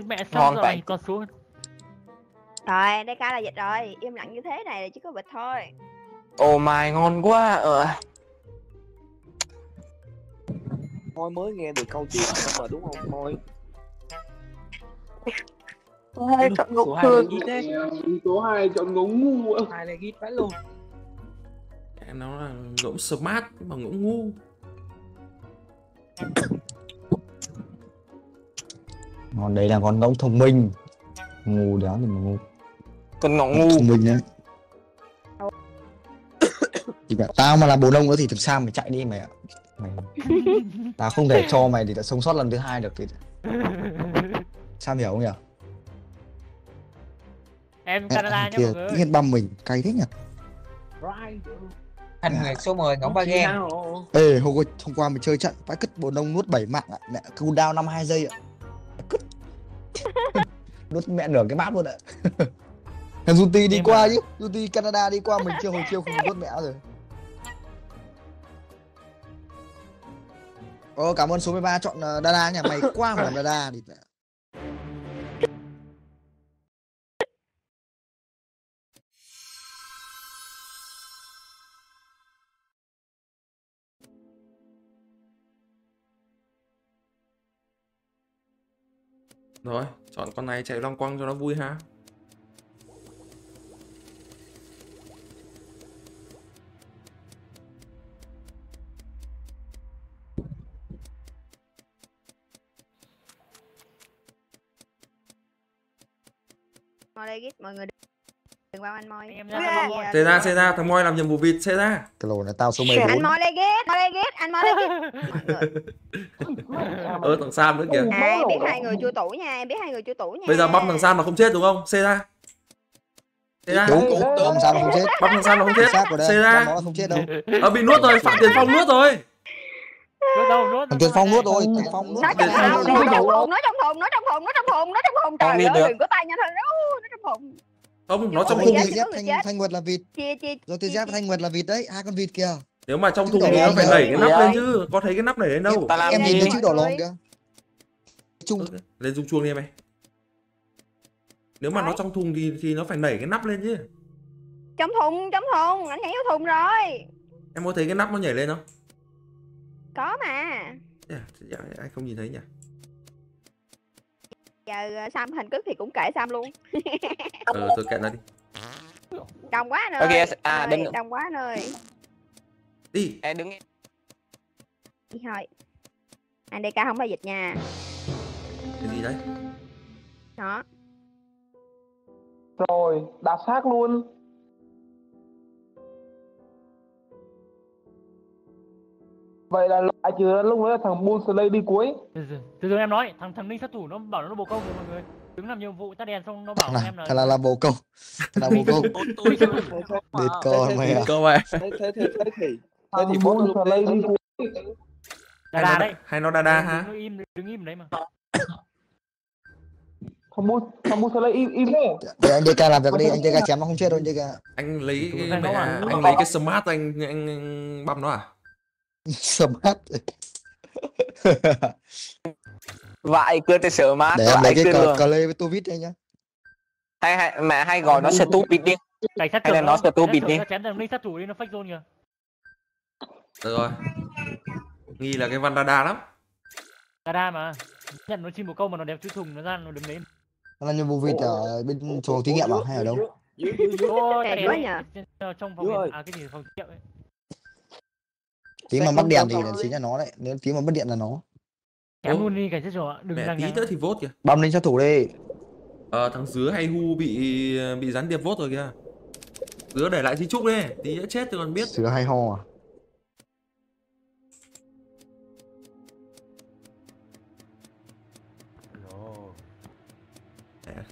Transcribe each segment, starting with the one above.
ui mẹ Ngon xong rồi vậy. con xuống Rồi, đây ca là dịch rồi, im lặng như thế này là chỉ có vịt thôi. Ồ mài ngon quá. Ờ. Thôi mới nghe được câu chuyện xong rồi đúng không thôi Hai chọn ngục số hai là thường. số 2 chọn ngấu ngu hai là ghi vãi luôn Em nó là ngỗng smart mà ngỗng ngu. Còn đấy là con ngỗng thông minh. Ngu đéo thì mà ngu. Con ngỗng ngu. Thông minh đấy thì mẹ, tao mà là bố nông nữa thì thực sao mày chạy đi mày ạ? Mày tao không thể cho mày thì đã sống sót lần thứ hai được thì sao hiểu không nhỉ? Em Canada nhá mọi người. hết băm mình cay thế nhỉ? Anh người số 10 ngỗng ba gen ê hôm qua hôm qua mình chơi trận phải cứt bố nông nuốt 7 mạng ạ. Mẹ cooldown năm hai giây ạ nuốt mẹ nửa cái map luôn ạ. Thằng Zuti đi qua mà- chứ Zuti Canada đi qua mình chưa hồi chiêu không nuốt mẹ rồi. Ồ, cảm ơn số 13 chọn uh, Dada nha, mày qua mà Dada thì Rồi, chọn con này chạy long quăng cho nó vui ha. Mọi người đừng vào anh Moi. Anh em Moi ra? Xe ra, xe ra, thằng Moi làm nhiệm vụ vịt, xe ra. Cái lồ này tao số Anh 14. Moi đây ghét, Moi đây ghét, anh Moi đây ghét. Ờ, thằng Sam nữa kìa. À, em biết hai người chua tủ nha, em biết hai người chua tủ nha. Bây giờ băm thằng Sam là không chết đúng không? Xe ra. Xe ra. Đúng, đúng, làm sao không chết. Băm thằng Sam là không chết. Nó ra. nó không chết đâu. Ờ, bị nuốt rồi, Phạm Tiền Phong nuốt rồi. nuốt đâu nuốt Thằng Tiền Phong nuốt rồi, Tiền Phong nuốt. Nói trong Phong nói trong thùng, nói trong thùng, nói trong thùng, nói trong. Phong Trời ơi, đừng có tay nhanh hơn đâu, nói trong thùng. Không, nó Trong thùng thì dép thanh thanh nguyệt là vịt, rồi thì dép thanh nguyệt là vịt đấy, hai con vịt kìa. Nếu mà trong thùng thì nó phải đẩy cái nắp lên chứ. Có thấy cái nắp đẩy lên đâu. Em nhìn thấy chữ đỏ Ơi. kìa. Chung Lên dung chuông đi em ơi. Nếu mà nó trong thùng thì thì nó phải đẩy cái nắp lên chứ. Trong thùng, trong thùng, anh nhảy vô thùng rồi. Em có thấy cái nắp nó nhảy lên không? Có mà. Thế à? Dạ, Anh không nhìn thấy nhỉ? Giờ ờ, Sam hình cức thì cũng kệ Sam luôn. Ờ, tôi kệ nó đi. Đông quá nơi. Ok, à, đừng- Đông quá nơi. Đi. Em đứng Đi thôi. Anh DK không bao dịch nha. Cái gì đấy? Đó. rồi đạp xác luôn vậy là loại trừ lúc đấy là thằng Bull Slay đi cuối từ từ từ từ em nói thằng thằng ninh sát thủ nó bảo nó bồ câu rồi mọi người đứng làm nhiệm vụ tắt đèn xong nó bảo là em là là là bồ câu. Là bồ câu. Đệt con mày à. Câu mày. thế thế thế thế thì thế thằng thì Slay đấy đi cuối nó đà đấy hay nó đa đa ha. nó im đứng im đấy mà thằng Bull thằng Bull Slay im im thế Để anh DK làm việc đi, anh DK chém nó không chết đâu anh DK. Anh lấy mẹ, anh lấy cái smart anh anh, anh băm nó à? Smart. vại cưa tới sợ mát Để em lấy cái cờ, cờ lê với tu vít đây nhá. hay hay mẹ hay gọi nó stupid đi cảnh sát Hay là nó sẽ tu trưởng đi. nó chém thằng ninh sát thủ đi nó fake zone kìa Được rồi. Nghi là cái văn đa đa lắm. đà đà mà nhận nó chim bồ câu mà nó đẹp chữ thùng nó ra nó đứng đấy Nó là nhiệm vụ vịt ở bên chỗ thí nghiệm à hay ở đâu? dưới dưới dưới Ô, tắt Đẹp đèn quá nhờ. Trên- trong phòng à cái gì phòng tiệm ấy Tí mà mất có thì rồi. là chính là nó đấy, nếu tí mà mất điện là nó. Ô. luôn đi cảnh sát ạ đừng Mẹ tí nữa thì vote kìa. Băm lên sát thủ đi. Ờ thằng dứa hay hu bị bị gián điệp vote rồi kìa. Dứa để lại di trúc đi, tí nữa chết thì còn biết. Sứa hay ho à?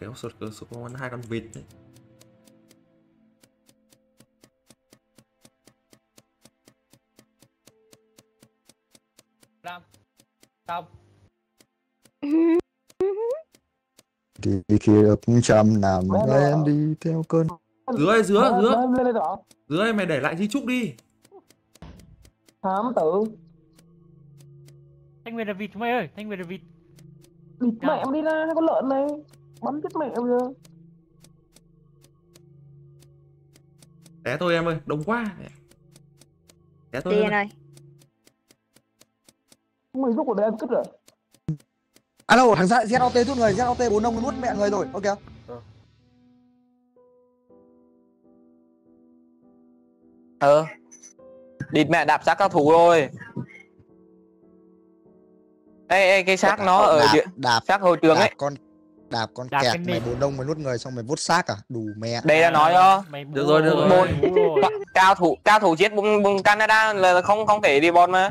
Kéo sụt cơ sụt con hai con vịt đấy. Xong Thì khi được trăm năm em đi theo cơn Dứa ơi, dứa, dứa. Dứa ơi mày để lại di trúc đi. thám tử thanh nguyên là vịt mày ơi thanh nguyên là vịt địt mẹ em đi ra con lợn này bắn chết mẹ em rồi Té tôi em ơi, đông quá. Té tôi. đi em anh ơi. Mày giúp ở đây ăn cứt rồi alo thằng Z- ZOT tuốt người ZOT bốn ông nuốt mẹ người rồi ok Ờ. Địt mẹ đạp xác cao thủ rồi. Ê, ê cái xác nó ở đạp, địa đạp xác hồi trường đạp ấy. con đạp con Đạp kẹt mày bốn đông mày nuốt người xong mày vút xác à đủ mẹ Đây là nói cho mày bố Được rồi, được rồi. rồi. cao thủ cao thủ giết bung bung Canada là không không thể đi bọn mà.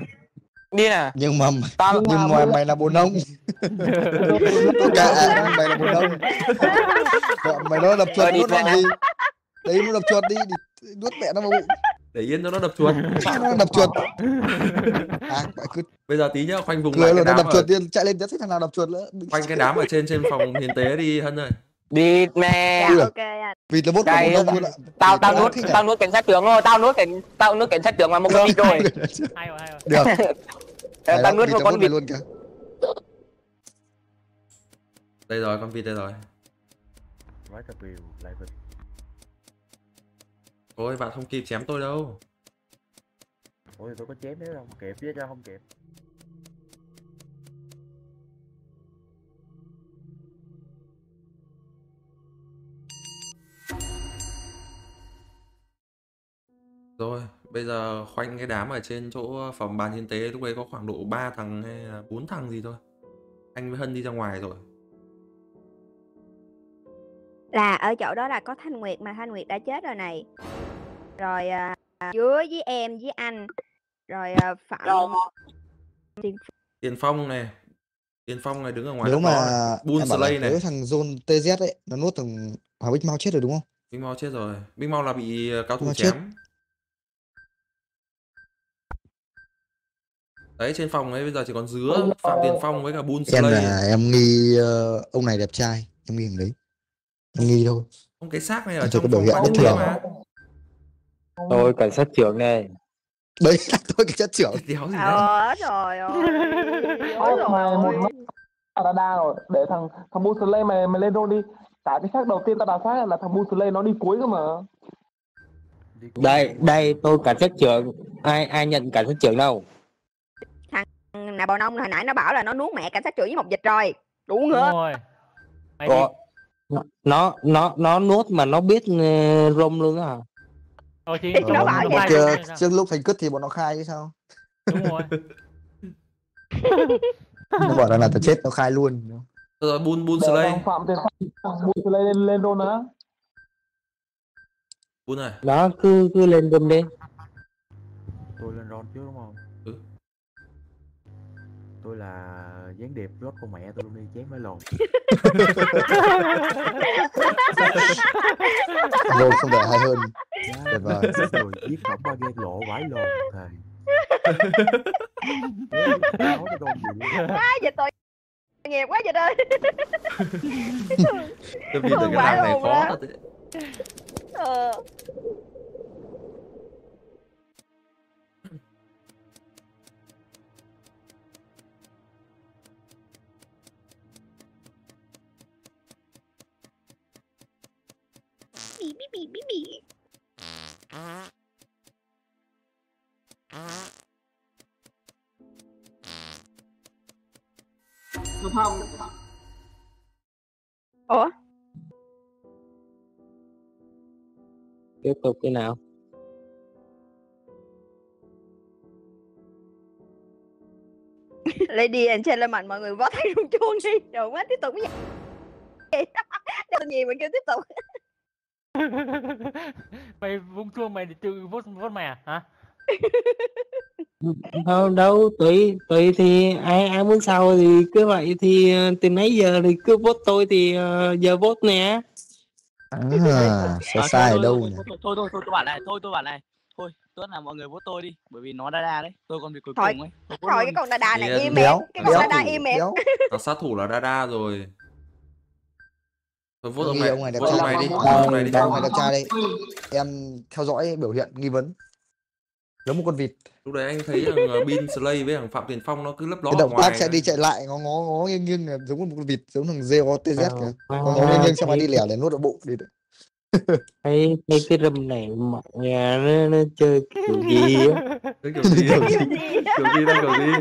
Đi nè. nhưng mà Tao Nhưng nhưng mà mày là bốn ông. Ok à, mày là bốn ông. Vợ mày nói đập chuột đi nuốt gì? đấy nó đập chuột đi đi nuốt mẹ nó vào bụng. Để yên cho nó đập chuột. nó đập chuột. À mày cứ Bây giờ tí nhá, khoanh vùng lại cười cái rồi nó đám đập ở, chuột điên chạy lên chết thằng nào đập chuột nữa khoanh cái đám ở trên trên phòng hiến tế đi Hân ơi. Đi mẹ. Dạ ok anh vì là bốt của ạ Tao tao nuốt này. tao nuốt cảnh sát trưởng rồi, tao nuốt cảnh tao nuốt cảnh sát trưởng mà một con vịt rồi. hay rồi hay rồi được Tao Đấy, nuốt một con vịt. luôn kìa Đây rồi, con vịt đây rồi. Lại vịt Thôi bạn không kịp chém tôi đâu. Ôi tôi có chém nếu không kịp chứ cho không kịp bây giờ khoanh cái đám ở trên chỗ phòng bàn hiến tế lúc đấy có khoảng độ 3 thằng hay là 4 thằng gì thôi. Anh với Hân đi ra ngoài rồi. là ở chỗ đó là có thanh nguyệt mà thanh nguyệt đã chết rồi này rồi à, dứa với em với anh rồi à, phạm Tiền Phong này. Tiền Phong này đứng ở ngoài nếu mà là Slay này. nếu thằng Zone TZ ấy nó nuốt thằng Hòa Bích Mau chết rồi đúng không Big Mao chết rồi. Big Mao là bị ờ, cao thủ Mao chết. Đấy trên phòng ấy bây giờ chỉ còn dứa Phạm Tiền Phong với cả Bull em là em nghi ờ, ông này đẹp trai em nghi thằng đấy em nghi thôi Không cái xác này ở Em trong phòng hiện bóng bất nữa thường. mà. Tôi cảnh sát trưởng này. đấy là tôi cái chất trưởng đéo gì đấy. ờ trời ơi ôi rồi mắt Canada rồi để thằng thằng Busley mày mày lên rôn đi tại cái xác đầu tiên tao đào xác là thằng Busley nó đi cuối cơ mà Đây, đây tôi cảnh sát trưởng. Ai ai nhận cảnh sát trưởng đâu? Nè bọn ông hồi nãy nó bảo là nó nuốt mẹ cảnh sát trưởng với một dịch rồi đủ đúng ngứa rồi mày đi Ủa, nó nó nó nuốt mà nó biết uh, rôm luôn á. rồi thì Nó bảo vậy. sao? trước lúc thành cứt thì bọn nó khai chứ sao đúng rồi nó bảo rằng là tao chết nó khai luôn Rồi Bull để Slay. thằng phạm tiền thằng Busley lên lên rôn nữa Bull này. Đó cứ cứ lên rôm đi. Tôi lên ron trước đúng không. Tôi là gián điệp rốt con mẹ tôi luôn đi chém mấy lồn. Rồi không thể hay hơn. Tuyệt vời. Rồi giết tổng ba ghen lộ vãi lồn quá dịch tôi nghiệp quá ơi Cái vịt ở Không cái này khó thật ờ. Bì, bì, bì, bì, bì. Ủa? Tiếp tục cái nào? Lady and Gentlemen mọi người vó tay rung chuông đi rồi quá tiếp tục với vậy cho nhiều mình kêu tiếp tục mày vung chuông mày tự vốt vốt mày à? Hả? Đâu đâu tùy tùy thì ai ai muốn sau thì cứ vậy thì ờ, từ nãy giờ thì cứ vote tôi thì ờ, giờ vote nè. à, sai sai ở đâu nhỉ? thôi, thôi thôi thôi tôi bảo này thôi tôi bảo này. Thôi tốt là mọi người vote tôi đi bởi vì nó đa đa đấy tôi còn việc cuối Thôi, cùng ấy. Thôi cái con đà đà này im em cái con đà đà im. Thằng sát thủ là Dada rồi. Thôi vote ông này, ông này đẹp vote ông trai. này đi, Ông vote ông này đi. ông này đẹp trai đây em theo dõi biểu hiện nghi vấn. Giống một con vịt. Lúc đấy anh thấy thằng ờ, Bin Slay với thằng Phạm Tiền Phong nó cứ lấp ló động tác chạy đi chạy lại ngó ngó ngó nghiêng nghiêng giống một con vịt giống thằng GOTZ Ờ, kìa. ngó ngó nghiêng nghiêng xong rồi đi thấy- lẻo lẻo nuốt ở bụng đi đấy. thấy thấy cái râm này mọi nhà nó, nó chơi kiểu gì á? Cái kiểu gì Kiểu gì? kiểu gì đang kiểu gì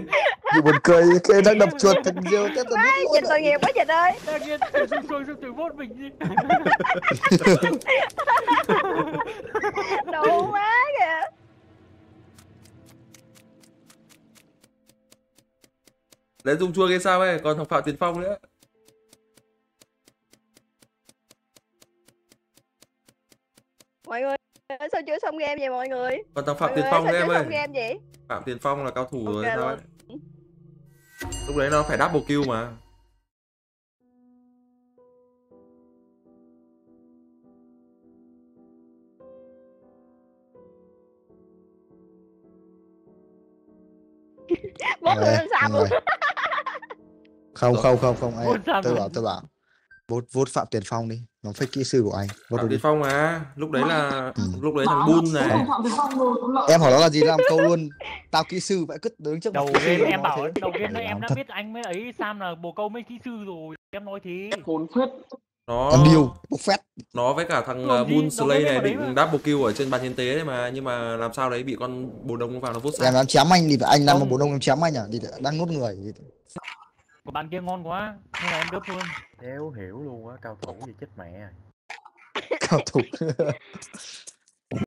Bị buồn cười cái đang đập chuột thằng GOTZ tao biết luôn tội nghiệp quá dịch ơi. Đang yên tự xung xuôi xong tự vốt mình đi. Đủ quá kìa. Lấy dùng chua cái sao ấy? Còn thằng Phạm Tiền Phong nữa. Mọi người sao chưa xong game vậy mọi người? Còn thằng Phạm Tiền Phong em ơi. xong game vậy? Phạm Tiền Phong là cao thủ rồi Ok sao ấy. Lúc đấy nó phải double kill mà. Bốt lên sao? rồi. không không không. Không ấy tôi bảo tôi bảo. Vốt vốt phạm tiền phong đi. Nó phải kỹ sư của anh. Vốt Phạm Tiền Phong mà. Lúc đấy là Ừ. lúc đấy thằng Bun này. em hỏi nó là gì? Làm câu luôn tao kỹ sư vậy cứ đứng trước đầu game em bảo thế. đầu game em làm đã thật. biết anh mới ấy Sam là bồ câu mấy kỹ sư rồi em nói thế khốn phết nó em điêu bốc phét nó với cả thằng Làm uh, Đâu Slay này định mà. double kill ở trên bàn hiến tế đấy mà nhưng mà làm sao đấy bị con bồ đông nó vào nó vút em đang chém anh thì phải anh đang Không. một đông em chém anh à thì đang nuốt người của bạn kia ngon quá nên là em đớp luôn Đéo hiểu luôn á, cao thủ gì chết mẹ. cao thủ